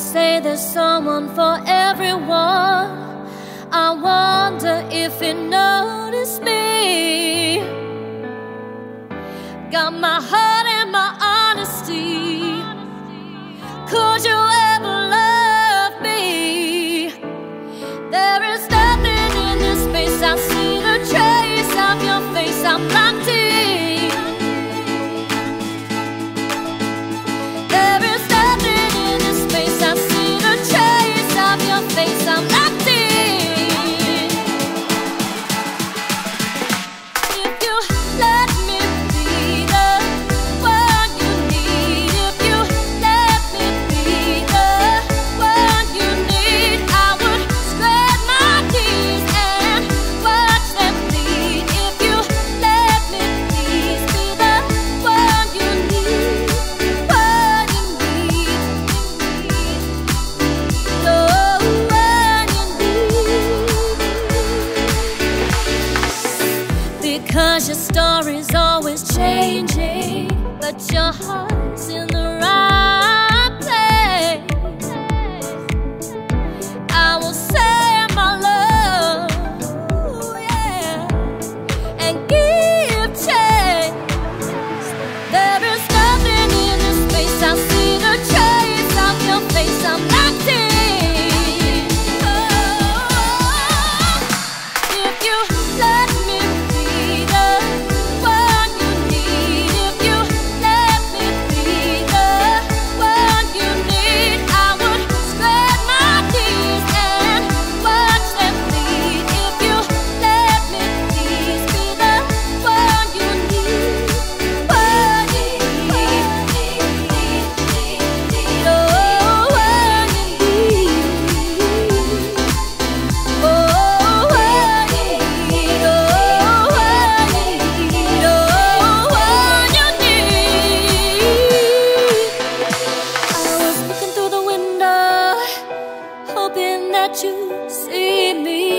say there's someone for everyone. I wonder if you noticed me. Got my heart and my honesty. Could you ever love me? There is nothing in this space. I see the trace of your face. I'm lying because your story's always changing, but your heart's in the see me.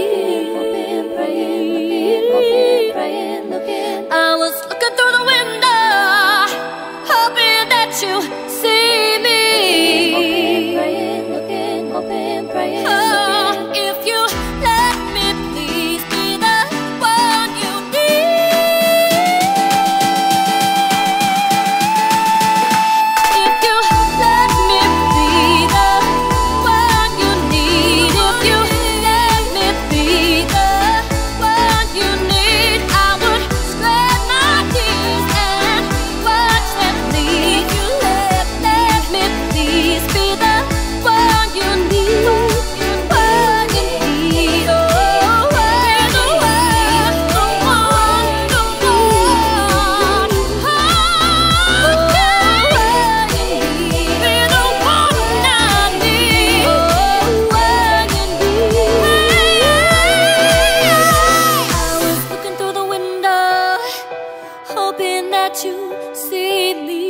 chu suy nghĩ